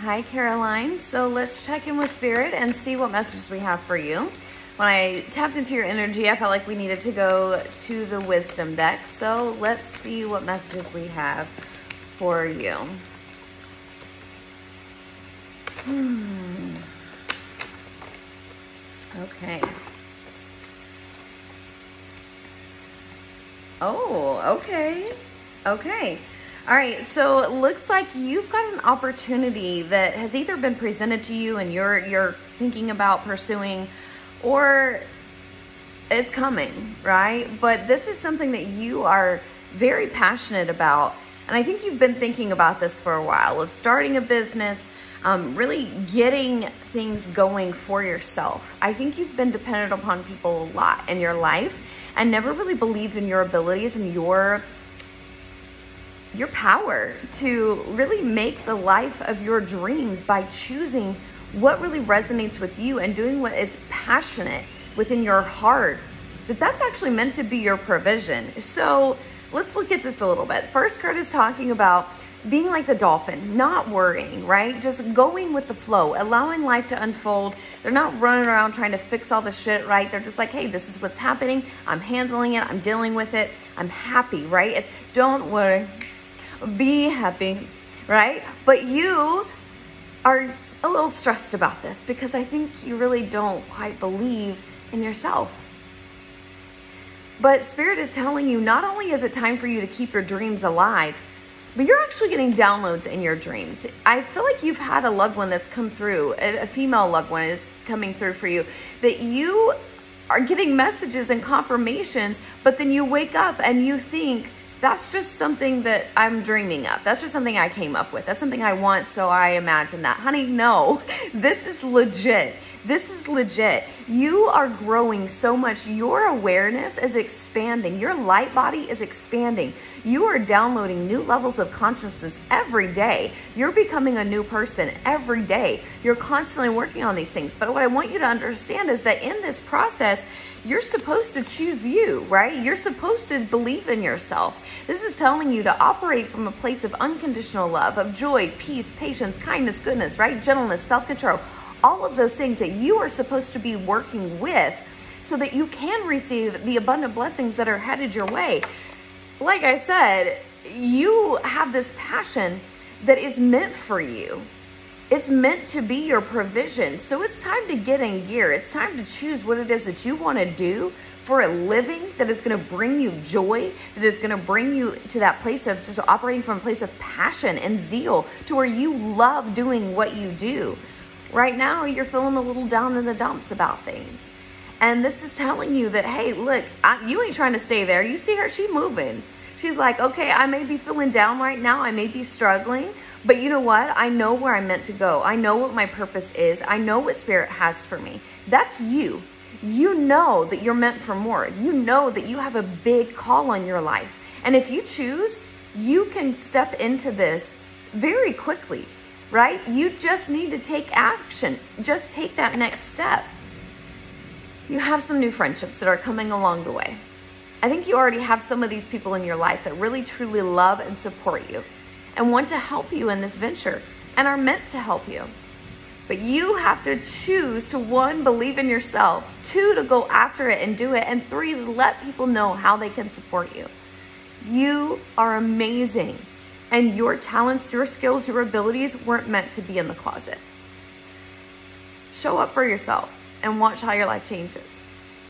Hi, Caroline. So let's check in with Spirit and see what messages we have for you. When I tapped into your energy, I felt like we needed to go to the wisdom deck. So let's see what messages we have for you. Hmm. Okay. Oh, okay. Okay. All right, so it looks like you've got an opportunity that has either been presented to you and you're you're thinking about pursuing or is coming, right? But this is something that you are very passionate about. And I think you've been thinking about this for a while of starting a business, um, really getting things going for yourself. I think you've been dependent upon people a lot in your life and never really believed in your abilities and your your power to really make the life of your dreams by choosing what really resonates with you and doing what is passionate within your heart that that's actually meant to be your provision so let's look at this a little bit first card is talking about being like the dolphin, not worrying, right? Just going with the flow, allowing life to unfold. They're not running around trying to fix all the shit, right? They're just like, hey, this is what's happening. I'm handling it. I'm dealing with it. I'm happy, right? It's don't worry, be happy, right? But you are a little stressed about this because I think you really don't quite believe in yourself. But Spirit is telling you not only is it time for you to keep your dreams alive, but you're actually getting downloads in your dreams. I feel like you've had a loved one that's come through, a, female loved one is coming through for you, that you are getting messages and confirmations, but then you wake up and you think, that's just something that I'm dreaming of. That's just something I came up with. That's something I want, so I imagine that. Honey, no, this is legit. This is legit. You are growing so much. Your awareness is expanding. Your light body is expanding. You are downloading new levels of consciousness every day. You're becoming a new person every day. You're constantly working on these things. But what I want you to understand is that in this process, you're supposed to choose you, right? You're supposed to believe in yourself. This is telling you to operate from a place of unconditional love, of joy, peace, patience, kindness, goodness, right? Gentleness, self control all of those things that you are supposed to be working with so that you can receive the abundant blessings that are headed your way. Like I said, you have this passion that is meant for you. It's meant to be your provision. So it's time to get in gear. It's time to choose what it is that you want to do for a living that is going to bring you joy, that is going to bring you to that place of just operating from a place of passion and zeal to where you love doing what you do. Right now, you're feeling a little down in the dumps about things. And this is telling you that, hey, look, I, you ain't trying to stay there. You see her, she moving. She's like, okay, I may be feeling down right now. I may be struggling, but you know what? I know where I'm meant to go. I know what my purpose is. I know what spirit has for me. That's you. You know that you're meant for more. You know that you have a big call on your life. And if you choose, you can step into this very quickly right? You just need to take action. Just take that next step. You have some new friendships that are coming along the way. I think you already have some of these people in your life that really truly love and support you and want to help you in this venture and are meant to help you. But you have to choose to one, believe in yourself, two, to go after it and do it, and three, let people know how they can support you. You are amazing and your talents, your skills, your abilities weren't meant to be in the closet. Show up for yourself and watch how your life changes.